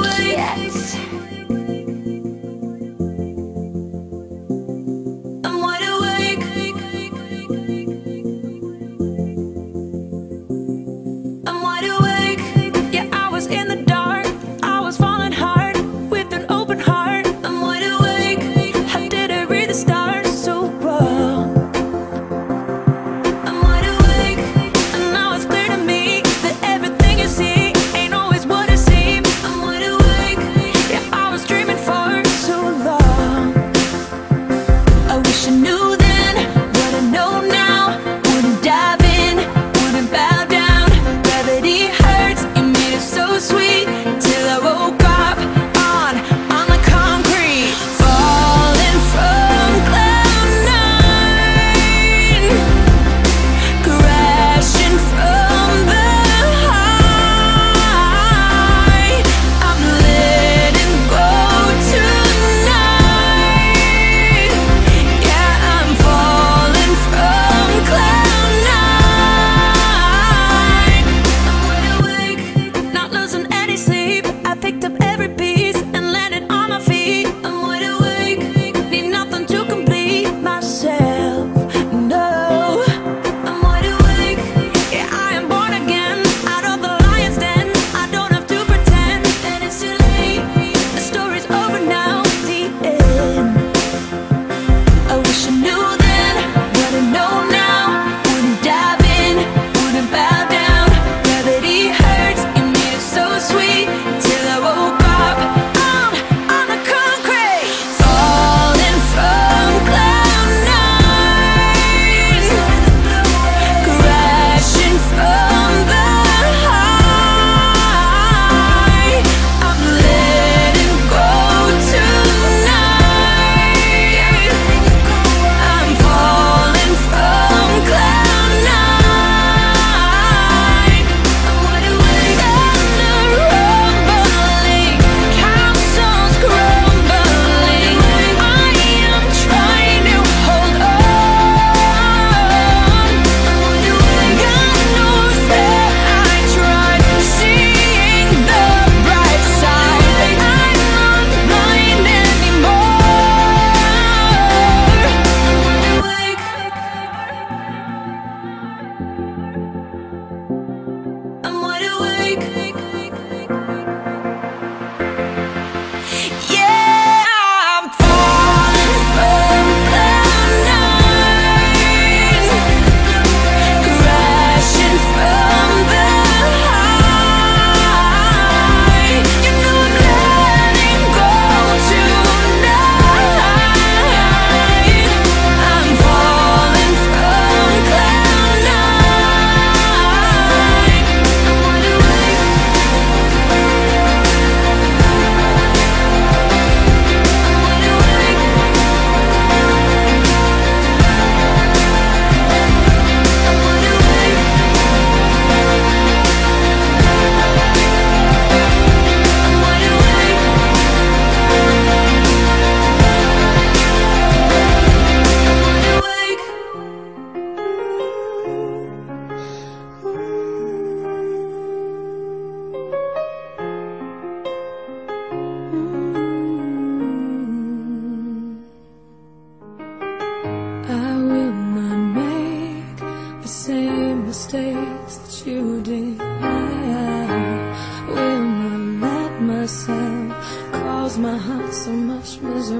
Yes. Mistakes that you did. I will not let myself cause my heart so much misery.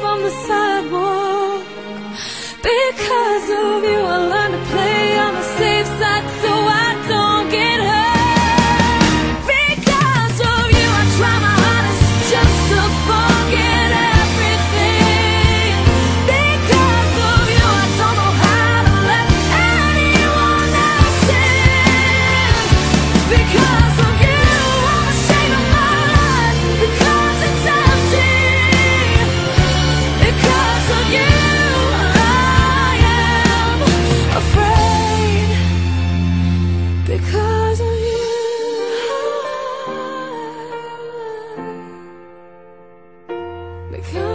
from the sidewalk. Because